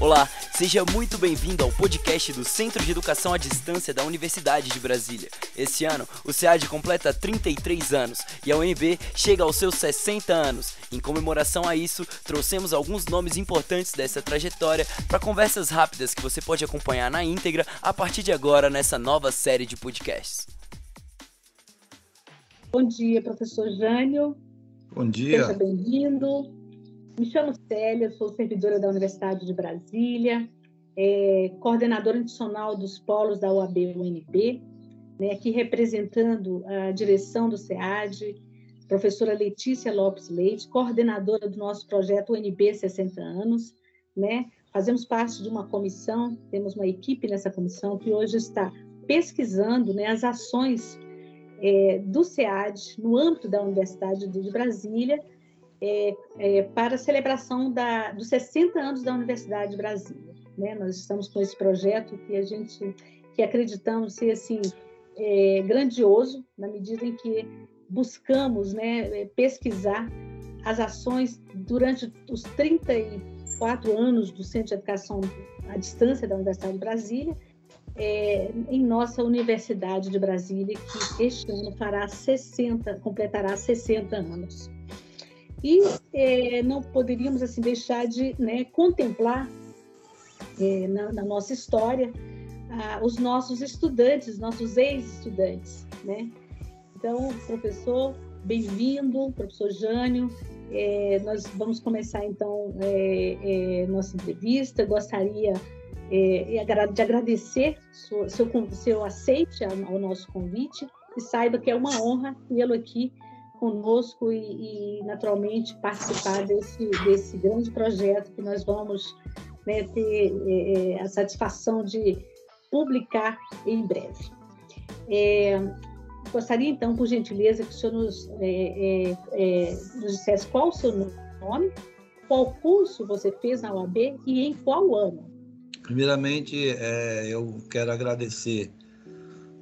Olá, seja muito bem-vindo ao podcast do Centro de Educação à Distância da Universidade de Brasília. Esse ano, o SEAD completa 33 anos e a UNB chega aos seus 60 anos. Em comemoração a isso, trouxemos alguns nomes importantes dessa trajetória para conversas rápidas que você pode acompanhar na íntegra a partir de agora nessa nova série de podcasts. Bom dia, professor Jânio. Bom dia. Seja bem-vindo. Me chamo Célia, sou servidora da Universidade de Brasília, é, coordenadora adicional dos polos da UAB-UNB, né, aqui representando a direção do SEAD, professora Letícia Lopes Leite, coordenadora do nosso projeto UNB 60 anos, né? Fazemos parte de uma comissão, temos uma equipe nessa comissão que hoje está pesquisando né, as ações é, do SEAD no âmbito da Universidade de Brasília é, é, para a celebração da, dos 60 anos da Universidade de Brasília. Né? Nós estamos com esse projeto que a gente que acreditamos ser assim é, grandioso na medida em que buscamos né, é, pesquisar as ações durante os 34 anos do Centro de Educação à Distância da Universidade de Brasília, é, em nossa Universidade de Brasília, que este ano fará 60, completará 60 anos. E é, não poderíamos assim deixar de né, contemplar é, na, na, nossa história os nossos estudantes, nossos ex-estudantes, né? Então, professor, bem-vindo, professor Jânio. É, nós vamos começar então nossa entrevista. Gostaria de agradecer seu, seu, seu aceite ao nosso convite e saiba que é uma honra tê-lo aqui conosco e, e, naturalmente participar desse, desse grande projeto que nós vamos né, ter é, é, a satisfação de publicar em breve. É, gostaria então, por gentileza, que o senhor nos, é, é, é nos dissesse qual o seu nome, qual curso você fez na UAB e em qual ano. Primeiramente, eu quero agradecer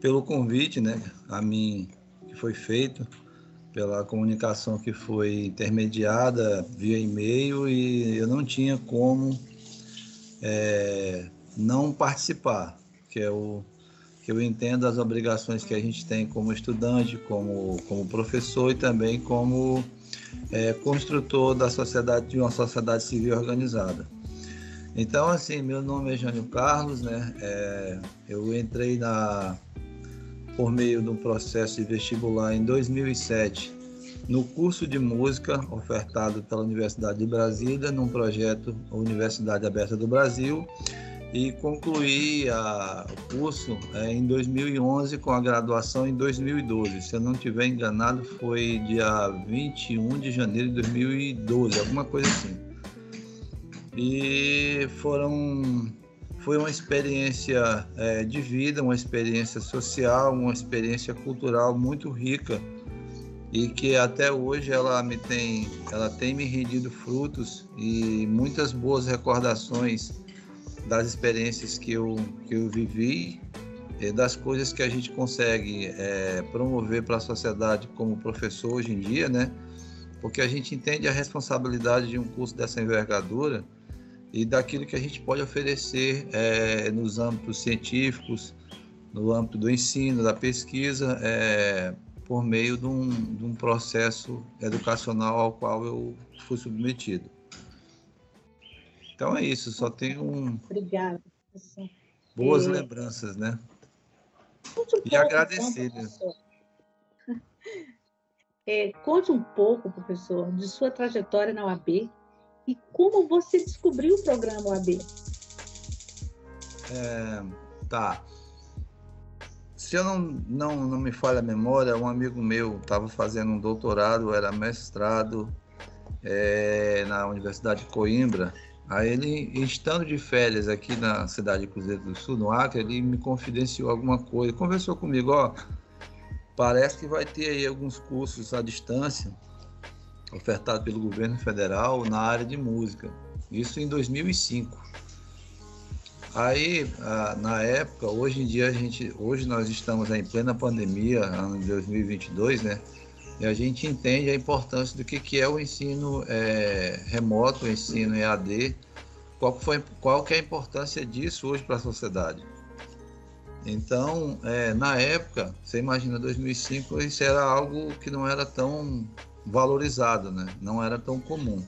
pelo convite, né, a mim que foi feito pela comunicação que foi intermediada via e-mail e eu não tinha como é, não participar, que é o que eu entendo as obrigações que a gente tem como estudante, como, como professor e também como é, construtor da sociedade de uma sociedade civil organizada. Então, assim, meu nome é Jânio Carlos, né? É, eu entrei na por meio de um processo de vestibular em 2007 no curso de música ofertado pela Universidade de Brasília, num projeto Universidade Aberta do Brasil, e concluí a, o curso é, em 2011 com a graduação em 2012. Se eu não estiver enganado, foi dia 21 de janeiro de 2012, alguma coisa assim. E foram foi uma experiência é, de vida, uma experiência social, uma experiência cultural muito rica e que até hoje ela me tem, ela tem me rendido frutos e muitas boas recordações das experiências que eu, que eu vivi, das coisas que a gente consegue é, promover para a sociedade como professor hoje em dia, né? Porque a gente entende a responsabilidade de um curso dessa envergadura e daquilo que a gente pode oferecer é, nos âmbitos científicos, no âmbito do ensino, da pesquisa, é, por meio de um, de um, processo educacional ao qual eu fui submetido. Então é isso, só tenho um. Obrigada. Boas é... lembranças, né? Um e agradecer. Então, né? É, conte um pouco, professor, de sua trajetória na UAB e como você descobriu o programa OAB? É, tá. Se eu não, não, não me falha a memória, um amigo meu estava fazendo um doutorado, era mestrado é, na Universidade de Coimbra. Aí ele, estando de férias aqui na cidade de Cruzeiro do Sul, no Acre, ele me confidenciou alguma coisa, conversou comigo, ó, parece que vai ter aí alguns cursos à distância ofertado pelo governo federal na área de música. Isso em 2005. Aí, na época, hoje em dia a gente, hoje nós estamos em plena pandemia, ano de 2022, né? E a gente entende a importância do que, que é o ensino é, remoto, o ensino EAD, qual, foi, qual que é a importância disso hoje para a sociedade. Então, é, na época, você imagina 2005, isso era algo que não era tão valorizado, né? não era tão comum.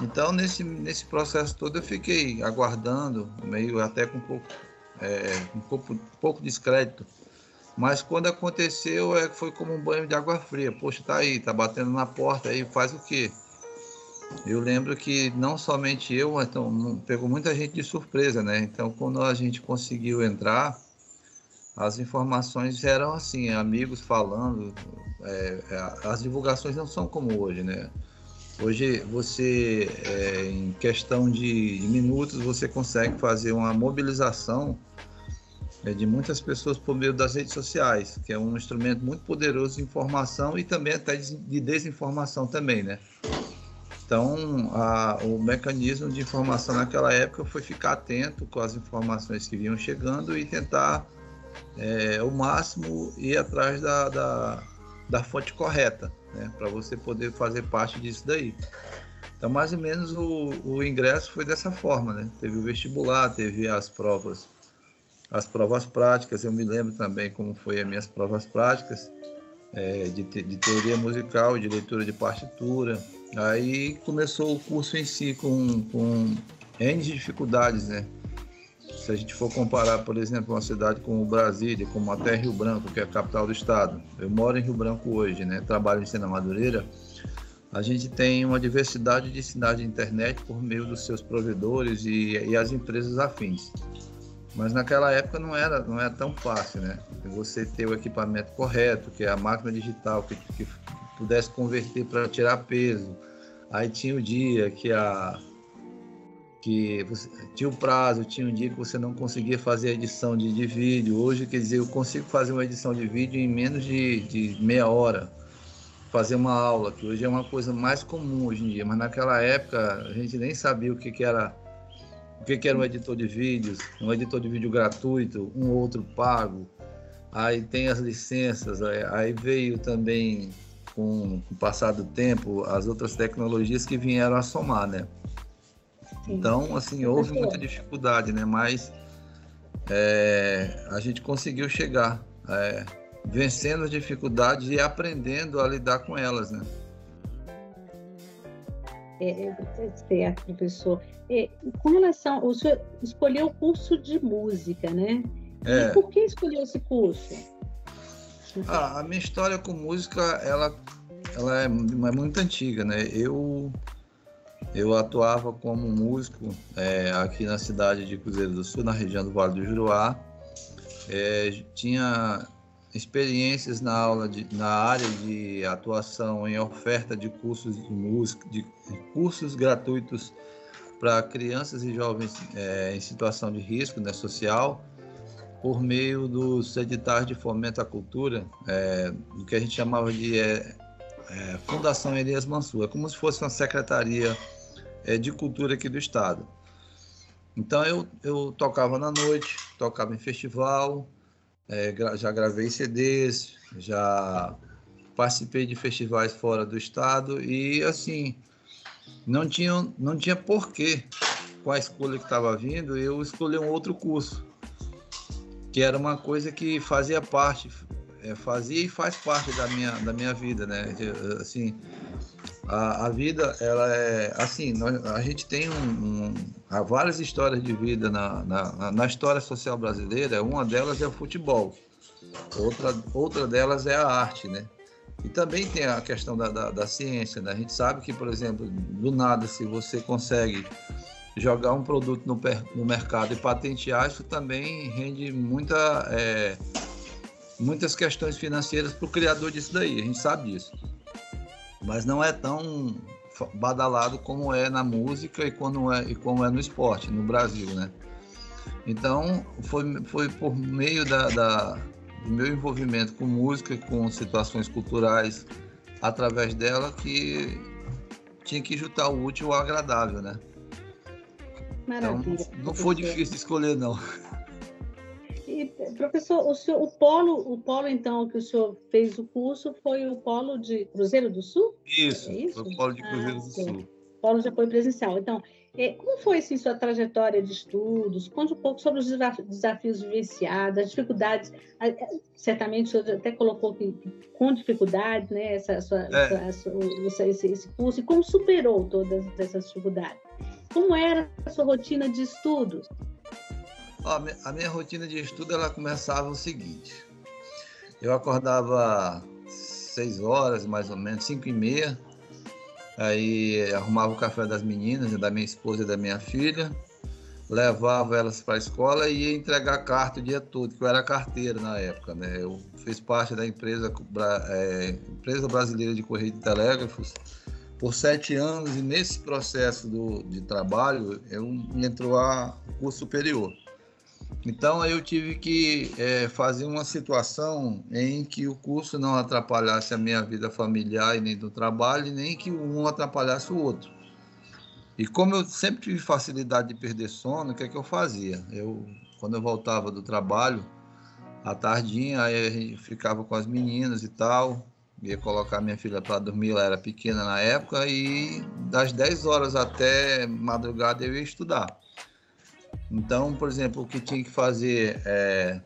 Então, nesse, nesse processo todo, eu fiquei aguardando, meio até com um pouco, é, um pouco, pouco descrédito. Mas quando aconteceu, é, foi como um banho de água fria. Poxa, tá aí, tá batendo na porta aí, faz o quê? Eu lembro que não somente eu, então, pegou muita gente de surpresa, né? Então, quando a gente conseguiu entrar, as informações eram assim, amigos falando, é, é as divulgações não são como hoje, né? Hoje você, é, em questão de minutos, você consegue fazer uma mobilização é, de muitas pessoas por meio das redes sociais, que é um instrumento muito poderoso de informação e também até de desinformação também, né? Então, a, o mecanismo de informação naquela época foi ficar atento com as informações que vinham chegando e tentar é, o máximo ir atrás da, da, da fonte correta, né, para você poder fazer parte disso daí. Então, mais ou menos o, o ingresso foi dessa forma, né? Teve o vestibular, teve as provas, as provas práticas. Eu me lembro também como foi as minhas provas práticas é, de, de teoria musical, de leitura de partitura. Aí começou o curso em si com, com N dificuldades, né? Se a gente for comparar, por exemplo, uma cidade como Brasília, como até Rio Branco, que é a capital do estado. Eu moro em Rio Branco hoje, né? Trabalho em Sena Madureira. A gente tem uma diversidade de sinais de internet por meio dos seus provedores e, e as empresas afins. Mas naquela época não era, não era tão fácil, né? Você ter o equipamento correto, que é a máquina digital, que, que pudesse converter para tirar peso. Aí tinha o dia que a, que você, tinha um prazo, tinha um dia que você não conseguia fazer a edição de, de, vídeo. Hoje, quer dizer, eu consigo fazer uma edição de vídeo em menos de, de, meia hora, fazer uma aula, que hoje é uma coisa mais comum hoje em dia, mas naquela época a gente nem sabia o que, que era o que, que era um editor de vídeos, um editor de vídeo gratuito, um outro pago. Aí tem as licenças, aí veio também com, com o passar do tempo as outras tecnologias que vieram a somar, né? Então, assim, houve muita dificuldade, né? Mas é, a gente conseguiu chegar, é, vencendo as dificuldades e aprendendo a lidar com elas, né? É, é certo, professor. É, com relação, o senhor escolheu o curso de música, né? É. E por que escolheu esse curso? Ah, a minha história com música, ela, ela é, é muito antiga, né? Eu eu atuava como músico é, aqui na cidade de Cruzeiro do Sul, na região do Vale do Juruá. É, tinha experiências na aula de, na área de atuação em oferta de cursos de música, de cursos gratuitos para crianças e jovens é, em situação de risco né, social, por meio dos editais de fomento à cultura, é, do que a gente chamava de é, é Fundação Elias Mansur, é como se fosse uma secretaria é, de cultura aqui do estado. Então eu, eu tocava na noite, tocava em festival, é, já gravei CDs, já participei de festivais fora do estado e assim não tinha não tinha porquê com a escolha que estava vindo eu escolhi um outro curso que era uma coisa que fazia parte é, fazia e faz parte da minha da minha vida né assim a, a vida, ela é assim, nós, a gente tem um, um, há várias histórias de vida na, na, na, história social brasileira, uma delas é o futebol, outra, outra delas é a arte, né? E também tem a questão da, da, da ciência, né? A gente sabe que, por exemplo, do nada, se você consegue jogar um produto no, no mercado e patentear, isso também rende muita, é, muitas questões financeiras para o criador disso daí, a gente sabe disso mas não é tão badalado como é na música e, quando é, e como é no esporte, no Brasil, né? Então, foi, foi por meio da, da, do meu envolvimento com música, com situações culturais, através dela, que tinha que juntar o útil ao agradável, né? Maravilha. Então, não foi difícil escolher, não. Professor, o, senhor, o polo, o polo então que o senhor fez o curso foi o polo de Cruzeiro do Sul? Isso, é isso? foi o polo de Cruzeiro ah, do sim. Sul. polo de apoio presencial. Então, é, como foi assim, sua trajetória de estudos? Conte um pouco sobre os desafios vivenciados, as dificuldades. Certamente o senhor até colocou que, com dificuldades, né, essa, sua, é. essa, esse, esse curso, e como superou todas essas dificuldades. Como era a sua rotina de estudos? A minha rotina de estudo ela começava o seguinte: eu acordava seis horas, mais ou menos, cinco e meia, aí arrumava o café das meninas, da minha esposa e da minha filha, levava elas para a escola e ia entregar carta o dia todo, que eu era carteiro na época, né? Eu fiz parte da empresa, é, empresa brasileira de correio de telégrafos por sete anos e nesse processo do, de trabalho eu entrou a curso superior. Então eu tive que é, fazer uma situação em que o curso não atrapalhasse a minha vida familiar e nem do trabalho, nem que um atrapalhasse o outro. E como eu sempre tive facilidade de perder sono, o que é que eu fazia? Eu, quando eu voltava do trabalho, à tardinha, aí ficava com as meninas e tal, ia colocar minha filha para dormir, ela era pequena na época, e das 10 horas até madrugada eu ia estudar. Então, por exemplo, o que tinha que fazer é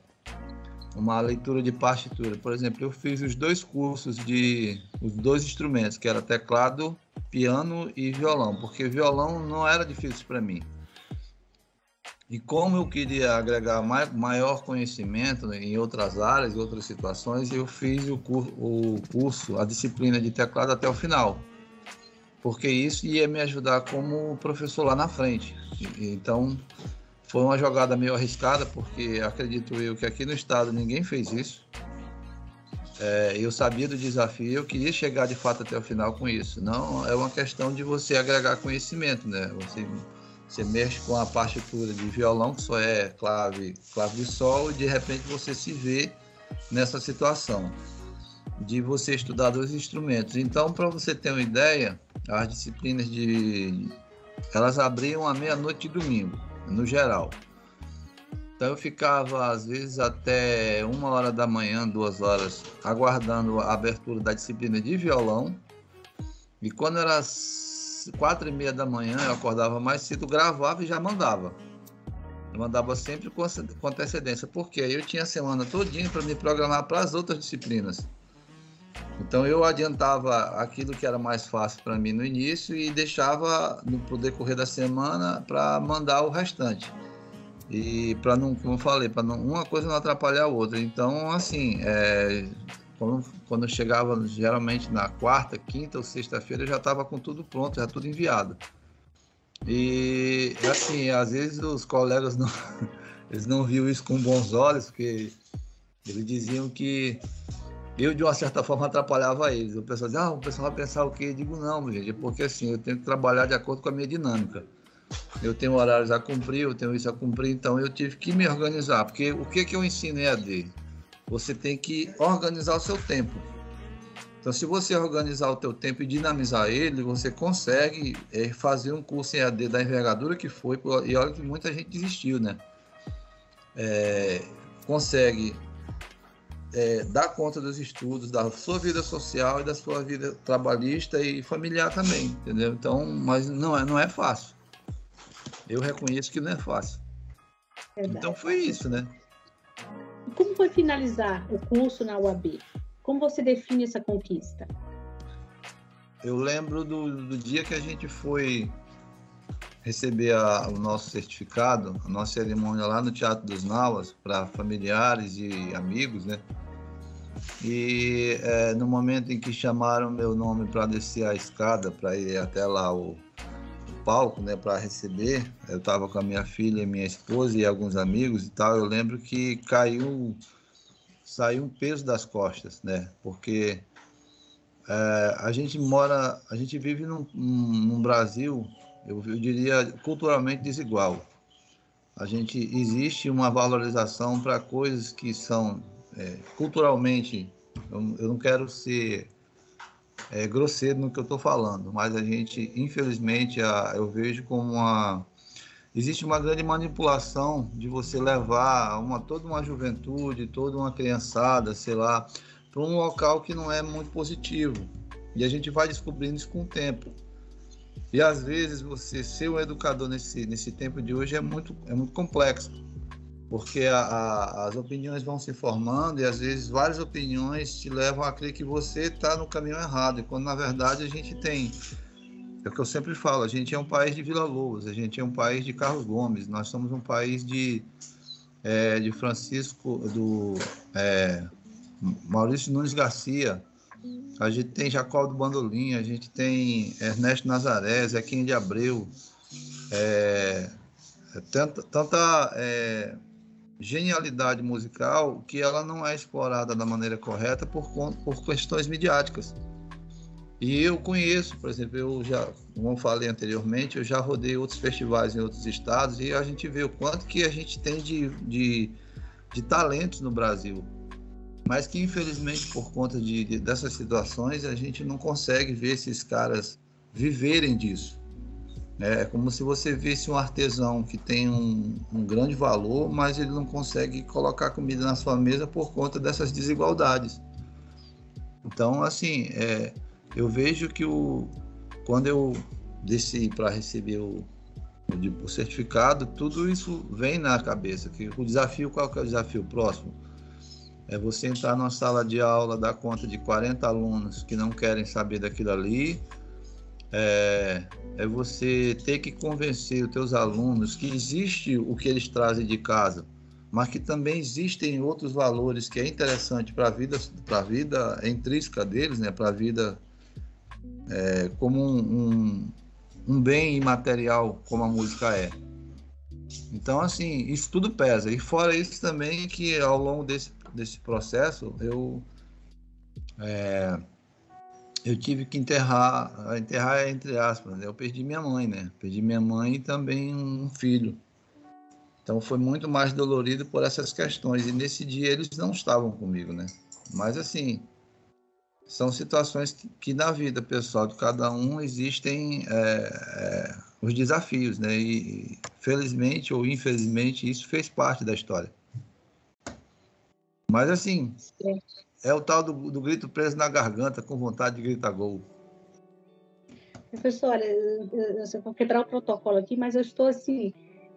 uma leitura de partitura. Por exemplo, eu fiz os dois cursos de os dois instrumentos, que era teclado, piano e violão, porque violão não era difícil para mim. E como eu queria agregar maior conhecimento em outras áreas, em outras situações, eu fiz o, curso, a disciplina de teclado até o final, porque isso ia me ajudar como professor lá na frente. Então, foi uma jogada meio arriscada, porque acredito eu que aqui no estado ninguém fez isso. É, eu sabia do desafio, eu queria chegar de fato até o final com isso. Não é uma questão de você agregar conhecimento, né? Você, você mexe com a partitura de violão, que só é clave, clave de sol, e de repente você se vê nessa situação de você estudar dois instrumentos. Então, para você ter uma ideia, as disciplinas de elas abriam à meia-noite de domingo no geral. Então eu ficava às vezes até uma hora da manhã, duas horas, aguardando a abertura da disciplina de violão. E quando era quatro e meia da manhã, eu acordava mais cedo, gravava e já mandava. Eu mandava sempre com antecedência, porque aí eu tinha a semana todinha para me programar para as outras disciplinas. Então eu adiantava aquilo que era mais fácil para mim no início e deixava no decorrer da semana para mandar o restante. E para não, como eu falei, para uma coisa não atrapalhar a outra. Então, assim, é, quando, quando chegava geralmente na quarta, quinta ou sexta-feira, já estava com tudo pronto, já tudo enviado. E assim, às vezes os colegas não, eles não viam isso com bons olhos, porque eles diziam que eu, de uma certa forma, atrapalhava eles. O pessoal dizia, ah, o pessoal vai pensar o quê? Eu digo, não, gente, porque assim, eu tenho que trabalhar de acordo com a minha dinâmica. Eu tenho horários a cumprir, eu tenho isso a cumprir, então eu tive que me organizar. Porque o que, que eu ensino em AD? Você tem que organizar o seu tempo. Então, se você organizar o teu tempo e dinamizar ele, você consegue é, fazer um curso em AD da envergadura que foi, e olha que muita gente desistiu, né? É, consegue é, dar conta dos estudos, da sua vida social e da sua vida trabalhista e familiar também, entendeu? Então, mas não é, não é fácil. Eu reconheço que não é fácil. Verdade. Então foi isso, né? Como foi finalizar o curso na UAB? Como você define essa conquista? Eu lembro do, do dia que a gente foi receber a, o nosso certificado, a nossa cerimônia lá no Teatro dos Nauas, para familiares e amigos, né? E é, no momento em que chamaram meu nome para descer a escada, para ir até lá o, o palco, né, para receber, eu estava com a minha filha, minha esposa e alguns amigos e tal. Eu lembro que caiu, saiu um peso das costas, né, porque é, a gente mora, a gente vive num, num Brasil, eu, eu diria, culturalmente desigual. A gente existe uma valorização para coisas que são é, culturalmente, eu, eu, não quero ser é, grosseiro no que eu estou falando, mas a gente, infelizmente, a, eu vejo como uma. Existe uma grande manipulação de você levar uma, toda uma juventude, toda uma criançada, sei lá, para um local que não é muito positivo. E a gente vai descobrindo isso com o tempo. E às vezes você ser um educador nesse, nesse tempo de hoje é muito, é muito complexo, porque a, a, as opiniões vão se formando e às vezes várias opiniões te levam a crer que você está no caminho errado, e quando na verdade a gente tem. É o que eu sempre falo, a gente é um país de Vila Lobos, a gente é um país de Carlos Gomes, nós somos um país de, é, de Francisco, do é, Maurício Nunes Garcia, a gente tem Jacó do Bandolim, a gente tem Ernesto Nazaré, Zequinha de Abreu, é, é tanta, tanta é, genialidade musical que ela não é explorada da maneira correta por, por questões midiáticas. E eu conheço, por exemplo, eu já, como falei anteriormente, eu já rodei outros festivais em outros estados e a gente vê o quanto que a gente tem de, de, de talentos no Brasil mas que infelizmente por conta de, de, dessas situações a gente não consegue ver esses caras viverem disso. É como se você visse um artesão que tem um, um, grande valor, mas ele não consegue colocar comida na sua mesa por conta dessas desigualdades. Então, assim, é, eu vejo que o, quando eu desci para receber o, o, o certificado, tudo isso vem na cabeça. Que o desafio, qual que é o desafio próximo? É você entrar numa sala de aula, dar conta de 40 alunos que não querem saber daquilo ali. É, é você ter que convencer os teus alunos que existe o que eles trazem de casa, mas que também existem outros valores que é interessante para a vida, para a vida intrínseca deles, né? Para a vida é, como um, um, um bem imaterial, como a música é. Então, assim, isso tudo pesa. E fora isso também que ao longo desse desse processo, eu é, eu tive que enterrar, enterrar entre aspas, né? eu perdi minha mãe, né? Perdi minha mãe e também um filho. Então foi muito mais dolorido por essas questões. E nesse dia eles não estavam comigo, né? Mas assim, são situações que, que na vida pessoal de cada um existem é, é, os desafios, né? E felizmente ou infelizmente isso fez parte da história. Mas assim, é, o tal do, do, grito preso na garganta, com vontade de gritar gol. Professora, eu, eu, vou quebrar o protocolo aqui, mas eu estou assim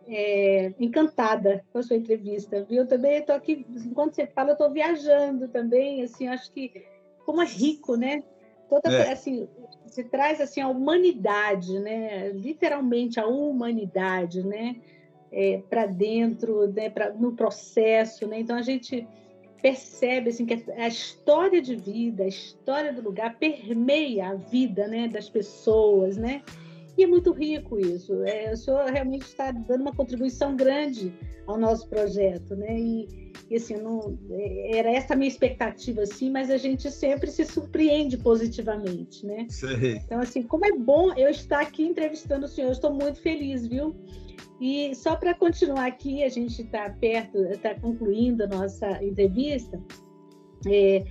é, encantada com a sua entrevista, viu? Eu também estou aqui, enquanto você fala, eu estou viajando também, assim, acho que como é rico, né? Toda, é. assim, você traz assim a humanidade, né? Literalmente a humanidade, né? É, para dentro, né? Pra, no processo, né? Então a gente percebe assim que a história de vida, a história do lugar permeia a vida, né, das pessoas, né? E é muito rico isso. É, o senhor realmente está dando uma contribuição grande ao nosso projeto, né? E, e assim, não, é, era essa a minha expectativa, assim, mas a gente sempre se surpreende positivamente, né? Então, assim, como é bom eu estar aqui entrevistando o senhor, eu estou muito feliz, viu? E só para continuar aqui, a gente está perto, está concluindo a nossa entrevista. É,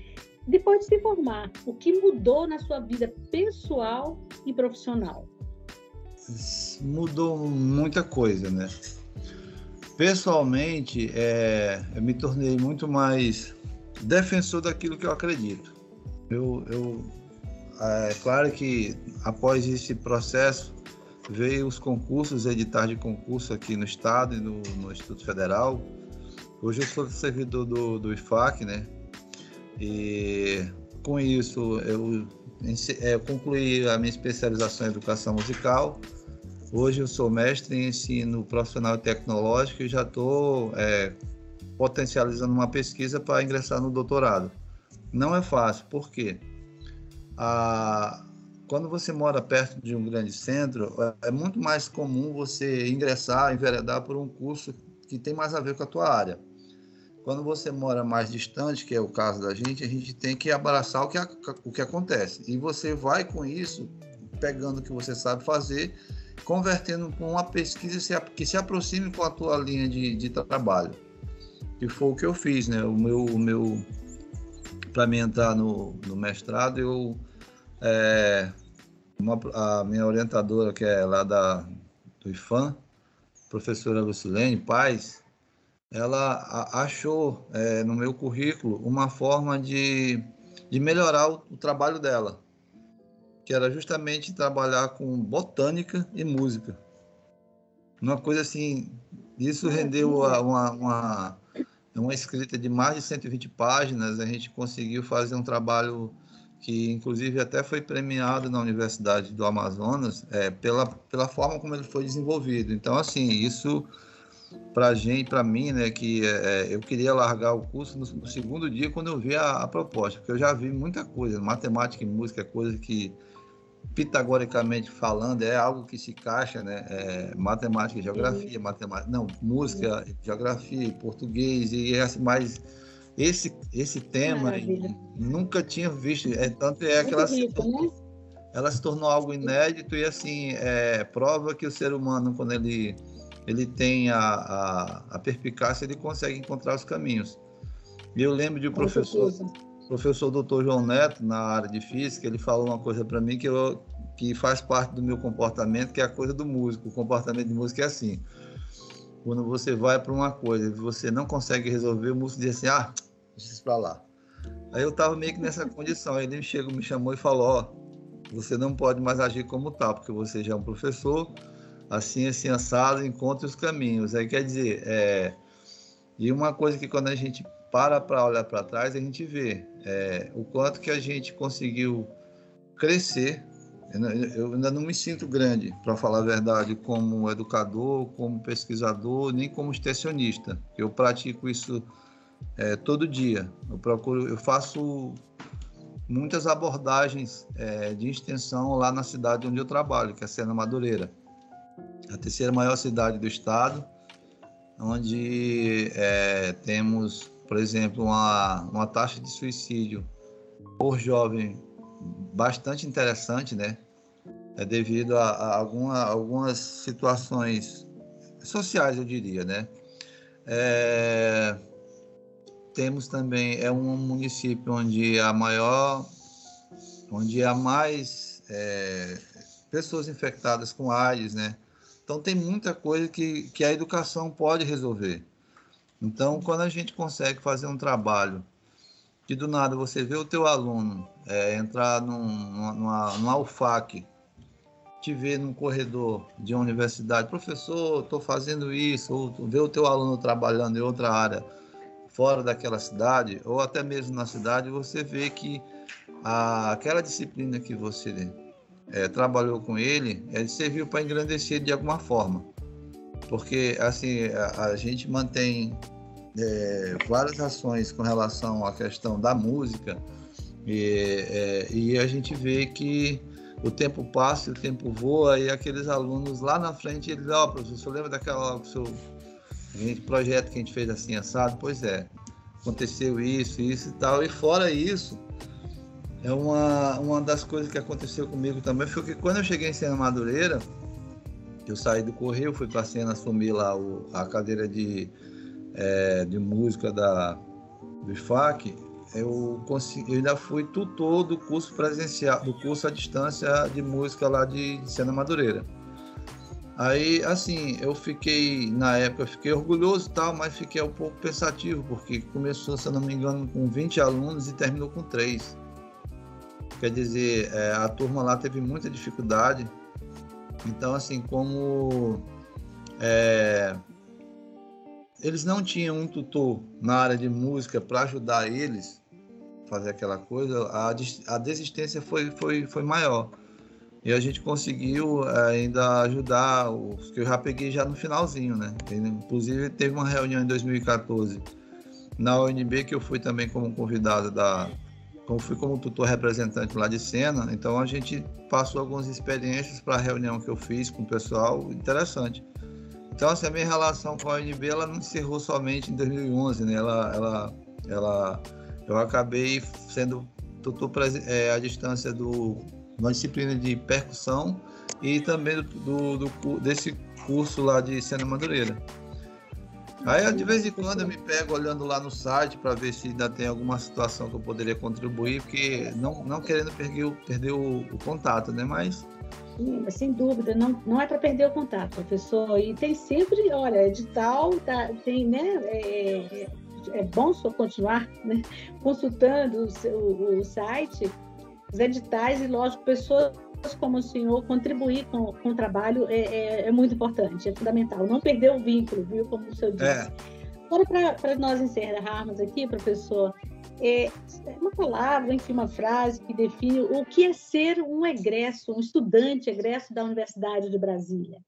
depois de se formar, o que mudou na sua vida pessoal e profissional? Mudou muita coisa, né? Pessoalmente, é, eu me tornei muito mais defensor daquilo que eu acredito. Eu, eu é claro que após esse processo veio os concursos, editar de concurso aqui no Estado e no, no Instituto Federal. Hoje eu sou servidor do, do IFAC, né? E com isso eu, é, eu concluí a minha especialização em educação musical. Hoje eu sou mestre em ensino profissional e tecnológico e já estou é, potencializando uma pesquisa para ingressar no doutorado. Não é fácil, por quê? Quando você mora perto de um grande centro, é muito mais comum você ingressar, enveredar por um curso que tem mais a ver com a tua área. Quando você mora mais distante, que é o caso da gente, a gente tem que abraçar o que, o que acontece. E você vai com isso, pegando o que você sabe fazer, convertendo para uma pesquisa que se aproxime com a tua linha de, de trabalho. Que foi o que eu fiz, né? O meu, o meu para me entrar no, no mestrado, eu é, uma, a minha orientadora, que é lá da, do IFAM, professora Lucilene Paz, ela achou é, no meu currículo uma forma de, de melhorar o, o, trabalho dela. Que era justamente trabalhar com botânica e música. Uma coisa assim, isso rendeu uma, uma, uma escrita de mais de 120 páginas, a gente conseguiu fazer um trabalho que inclusive até foi premiado na Universidade do Amazonas é, pela, pela forma como ele foi desenvolvido. Então, assim, isso para gente, para mim, né, que é, é, eu queria largar o curso no, no segundo dia quando eu vi a, a, proposta, porque eu já vi muita coisa, matemática e música coisa que pitagoricamente falando é algo que se encaixa, né, é, matemática e geografia, matemática, não, música, geografia português e é assim, mais esse esse tema nunca tinha visto, é tanto é que ela se, né? ela se tornou algo inédito e assim é, prova que o ser humano quando ele ele tem a, a, a perspicácia, ele consegue encontrar os caminhos. E eu lembro de um professor, professor Dr. João Neto, na área de física, ele falou uma coisa para mim que, eu, que faz parte do meu comportamento, que é a coisa do músico. O comportamento de músico é assim. Quando você vai para uma coisa e você não consegue resolver, o músico diz assim, ah, deixa isso para lá. Aí eu estava meio que nessa condição. Ele chegou, me chamou e falou, ó, você não pode mais agir como tal, porque você já é um professor, assim, assim, assado, encontre os caminhos. Aí quer dizer, é... e uma coisa que quando a gente para para olhar para trás, a gente vê é, o quanto que a gente conseguiu crescer. Eu ainda não me sinto grande, para falar a verdade, como educador, como pesquisador, nem como extensionista. Eu pratico isso é, todo dia. Eu procuro, eu faço muitas abordagens é, de extensão lá na cidade onde eu trabalho, que é a Sena Madureira a terceira maior cidade do estado, onde é, temos, por exemplo, uma, uma taxa de suicídio por jovem bastante interessante, né? É devido a, a alguma, algumas situações sociais, eu diria, né? É, temos também é um município onde a maior, onde há mais é, pessoas infectadas com AIDS, né? Então, tem muita coisa que, que a educação pode resolver. Então, quando a gente consegue fazer um trabalho que do nada você vê o teu aluno é, entrar num, numa, te ver num corredor de uma universidade, professor, estou fazendo isso, ou ver o teu aluno trabalhando em outra área fora daquela cidade, ou até mesmo na cidade, você vê que a, aquela disciplina que você é, trabalhou com ele, ele serviu para engrandecer de alguma forma. Porque, assim, a, a gente mantém é, várias ações com relação à questão da música e, é, e a gente vê que o tempo passa, o tempo voa e aqueles alunos lá na frente, eles, ó, oh, professor, lembra daquela seu projeto que a gente fez assim, assado? Pois é, aconteceu isso, isso e tal. E fora isso, é uma, uma das coisas que aconteceu comigo também foi que quando eu cheguei em Sena Madureira, eu saí do Correio, fui para Sena assumir lá o, a cadeira de, é, de música da, do IFAC, eu, consegui, eu ainda fui tutor do curso presencial, do curso à distância de música lá de, de Sena Madureira. Aí, assim, eu fiquei, na época, eu fiquei orgulhoso e tal, mas fiquei um pouco pensativo, porque começou, se eu não me engano, com 20 alunos e terminou com 3. Quer dizer, é, a turma lá teve muita dificuldade. Então, assim, como é, eles não tinham um tutor na área de música para ajudar eles a fazer aquela coisa, a, a desistência foi, foi, foi maior. E a gente conseguiu é, ainda ajudar os que eu já peguei já no finalzinho, né? Inclusive teve uma reunião em 2014 na UNB que eu fui também como convidado da, como fui como tutor representante lá de cena, então a gente passou algumas experiências para a reunião que eu fiz com o pessoal, interessante. Então, assim, a minha relação com a UNB, ela não encerrou somente em 2011, né? Ela, ela, ela, eu acabei sendo tutor é, à distância do uma disciplina de percussão e também do, do, do desse curso lá de cena madureira. Aí, de vez em quando, eu me pego olhando lá no site para ver se ainda tem alguma situação que eu poderia contribuir, porque não, não querendo perder, o, perder o, o contato, né? Mas. Sim, sem dúvida, não, não é para perder o contato, professor. E tem sempre, olha, edital, tá, tem, né? É, é, é bom só continuar né, consultando o, o, o site os editais e, lógico, pessoas como o senhor contribuir com, com o trabalho é, é, é, muito importante, é fundamental. Não perder o vínculo, viu, como o senhor disse. É. Agora, para nós encerrarmos aqui, professor, é uma palavra, enfim, uma frase que define o que é ser um egresso, um estudante egresso da Universidade de Brasília.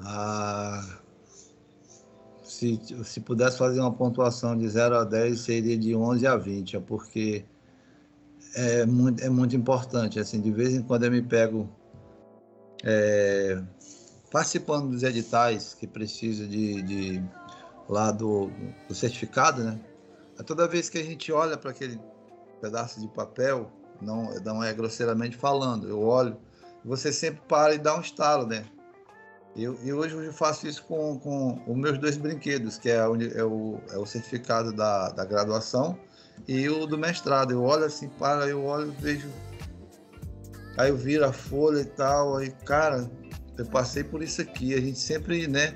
Ah, se, se pudesse fazer uma pontuação de 0 a 10, seria de 11 a 20, é porque é muito, é muito importante. Assim, de vez em quando eu me pego é, participando dos editais que precisa de, de lá do, do certificado, né? Toda vez que a gente olha para aquele pedaço de papel, não, não é grosseiramente falando, eu olho, você sempre para e dá um estalo, né? Eu, e hoje eu faço isso com, com os meus dois brinquedos, que é, é, o, é o certificado da, da graduação e o do mestrado. Eu olho assim, para, eu olho, vejo. Aí eu viro a folha e tal, aí, cara, eu passei por isso aqui. A gente sempre, né?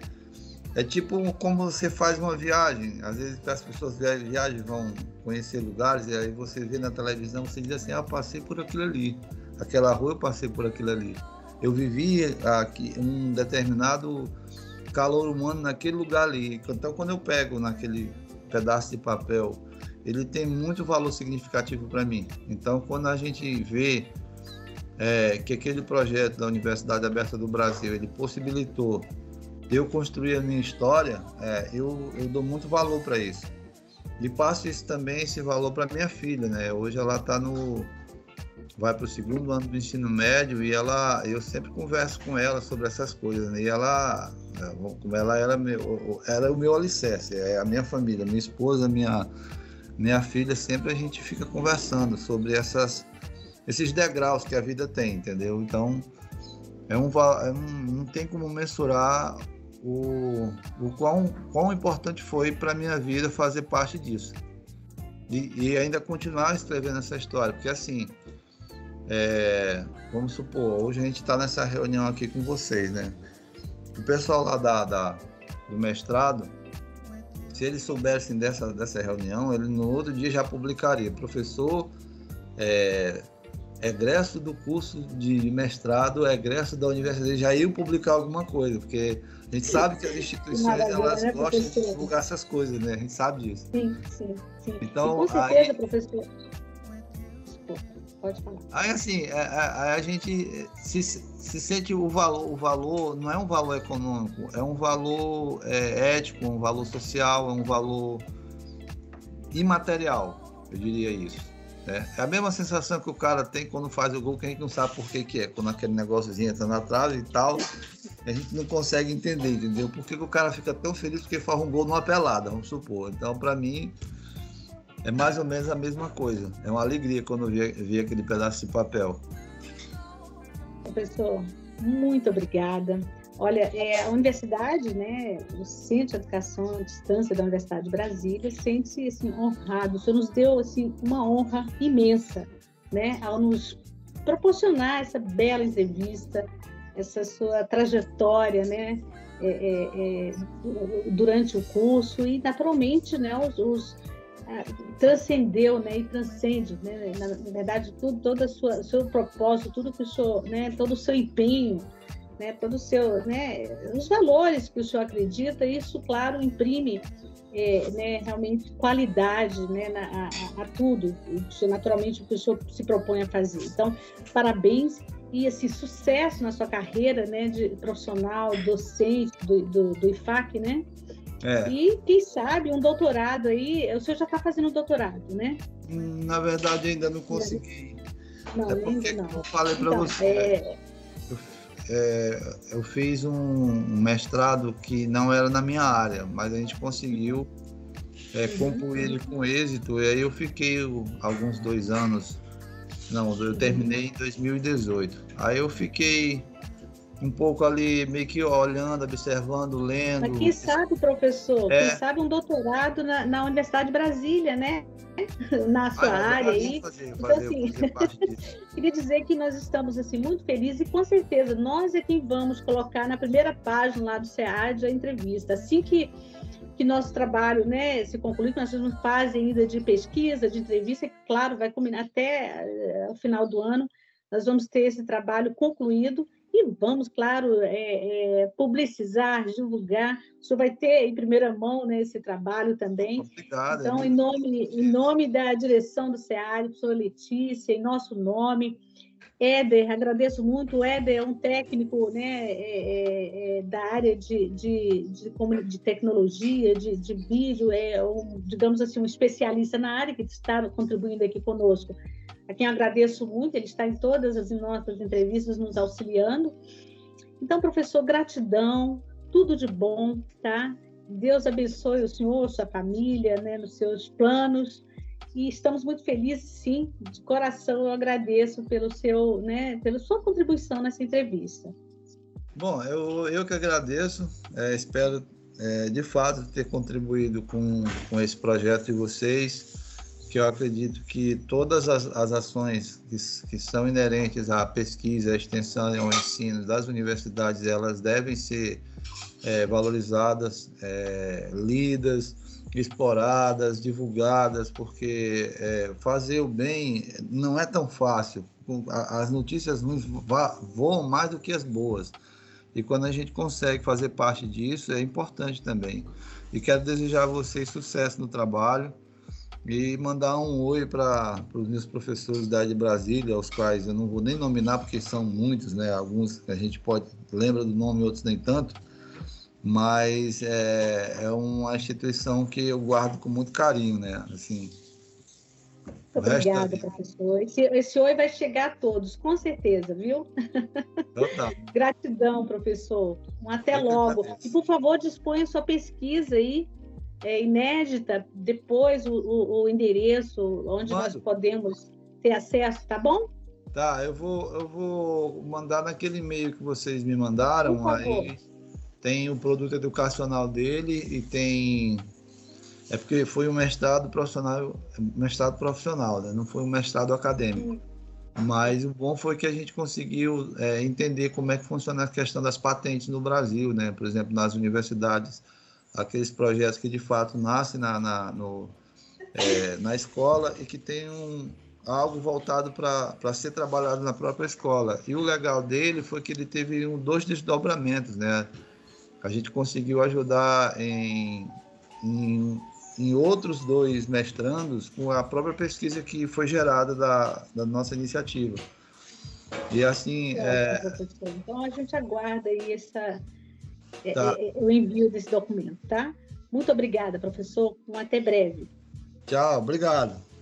É tipo como você faz uma viagem. Às vezes as pessoas viajam, vão conhecer lugares, e aí você vê na televisão, você diz assim, ah, passei por aquilo ali. Aquela rua eu passei por aquilo ali eu vivi aqui um determinado calor humano naquele lugar ali. Então, quando eu pego naquele pedaço de papel, ele tem muito valor significativo para mim. Então, quando a gente vê é, que aquele projeto da Universidade Aberta do Brasil ele possibilitou eu construir a minha história, é, eu, eu dou muito valor para isso. E passo isso também, esse valor para minha filha, né? Hoje ela está no vai para o segundo ano do ensino médio e ela, eu sempre converso com ela sobre essas coisas, né? E ela, como ela era meu, era o meu alicerce, é a minha família, minha esposa, minha minha filha, sempre a gente fica conversando sobre essas esses degraus que a vida tem, entendeu? Então, é um, é um não tem como mensurar o, o quão, quão importante foi para minha vida fazer parte disso. E, e ainda continuar escrevendo essa história, porque assim, é, vamos supor, hoje a gente está nessa reunião aqui com vocês, né? O pessoal lá da, da, do mestrado, se eles soubessem dessa, dessa reunião, ele no outro dia já publicaria. Professor, é, egresso do curso de mestrado, egresso da universidade, já iam publicar alguma coisa, porque a gente sabe que as instituições elas né, gostam de divulgar essas coisas, né? A gente sabe disso. Sim, sim, sim. Então, com certeza, aí, professor Pode falar. Aí assim, a, a, a gente se, se sente o valor, o valor não é um valor econômico, é um valor é, ético, um valor social, é um valor imaterial, eu diria isso. Né? É a mesma sensação que o cara tem quando faz o gol, que a gente não sabe por que, que é, quando aquele negóciozinho entra na trave e tal, a gente não consegue entender, entendeu? Por que, que o cara fica tão feliz porque faz um gol numa pelada, vamos supor. Então, para mim, é mais ou menos a mesma coisa. É uma alegria quando vi, vi aquele pedaço de papel. Professor, muito obrigada. Olha, é, a universidade, né, o Centro de Educação à Distância da Universidade de Brasília, sente-se assim, honrado. O senhor nos deu assim, uma honra imensa né, ao nos proporcionar essa bela entrevista, essa sua trajetória né, é, é, é durante o curso e, naturalmente, né, os, os transcendeu, né, e transcende, né, na, verdade, tudo, todo o seu propósito, tudo que o senhor, né, todo o seu empenho, né, todo o seu, né, os valores que o senhor acredita, isso, claro, imprime é, né, realmente qualidade né, na, a, a, tudo, naturalmente o que o senhor se propõe a fazer. Então, parabéns e esse sucesso na sua carreira né, de profissional, docente do, do, do IFAC, né? É. E quem sabe um doutorado aí, o senhor já está fazendo doutorado, né? Na verdade ainda não consegui. Não, é porque, não. como eu falei para então, você, é... Eu, é, eu, fiz um mestrado que não era na minha área, mas a gente conseguiu é, uhum. concluir ele com êxito. E aí eu fiquei alguns dois anos. Não, eu terminei em 2018. Aí eu fiquei um pouco ali meio que olhando, observando, lendo. Mas quem sabe, professor, é... quem sabe um doutorado na, na Universidade de Brasília, né? Na sua ah, área aí. Fazer, então, assim, queria dizer que nós estamos assim muito felizes e com certeza nós é quem vamos colocar na primeira página lá do SEAD a entrevista. Assim que que nosso trabalho né, se concluir, que nós temos fase ainda de pesquisa, de entrevista, que, claro, vai culminar até uh, o final do ano, nós vamos ter esse trabalho concluído e vamos, claro, é, é, publicizar, divulgar. O senhor vai ter em primeira mão né, esse trabalho também. Obrigado. Então, em nome, em nome da direção do SEAD, professora Letícia, em nosso nome, Éder, agradeço muito. O Éder é um técnico né, é, é, é, da área de, de, de, de tecnologia, de, de, vídeo, é um, digamos assim, um especialista na área que está contribuindo aqui conosco. A quem agradeço muito, ele está em todas as nossas entrevistas nos auxiliando. Então, professor, gratidão, tudo de bom, tá? Deus abençoe o senhor, sua família, né, nos seus planos e estamos muito felizes, sim, de coração eu agradeço pelo seu, né, pela sua contribuição nessa entrevista. Bom, eu, eu que agradeço, é, espero é, de fato ter contribuído com, com esse projeto de vocês, que eu acredito que todas as, as ações que, que são inerentes à pesquisa, à extensão e ao ensino das universidades, elas devem ser é, valorizadas, é, lidas, exploradas, divulgadas, porque é, fazer o bem não é tão fácil. As notícias ruins voam mais do que as boas. E quando a gente consegue fazer parte disso, é importante também. E quero desejar a vocês sucesso no trabalho e mandar um oi para os meus professores da de Brasília, os quais eu não vou nem nominar porque são muitos, né? Alguns a gente pode lembra do nome, outros nem tanto mas é, é uma instituição que eu guardo com muito carinho, né? Assim, Obrigada, professor. Esse, esse oi vai chegar a todos, com certeza, viu? Total. Gratidão, professor. Um até eu logo. E, por favor, disponha sua pesquisa aí, é, inédita, depois o, o, o endereço onde nós podemos ter acesso, tá bom? Tá, eu vou, eu vou mandar naquele e-mail que vocês me mandaram. Aí tem o produto educacional dele e tem é porque foi um mestrado profissional, mestrado profissional, né? não foi um mestrado acadêmico. Mas o bom foi que a gente conseguiu é, entender como é que funciona a questão das patentes no Brasil, né? Por exemplo, nas universidades, aqueles projetos que de fato nascem na, na, no, é, na escola e que tem um, algo voltado para ser trabalhado na própria escola. E o legal dele foi que ele teve um, dois desdobramentos, né? a gente conseguiu ajudar em, em, em, outros dois mestrandos com a própria pesquisa que foi gerada da, da nossa iniciativa. E assim. É, é... Então a gente aguarda aí essa, tá. É, é, o envio desse documento, tá? Muito obrigada, professor. Um até breve. Tchau, obrigado.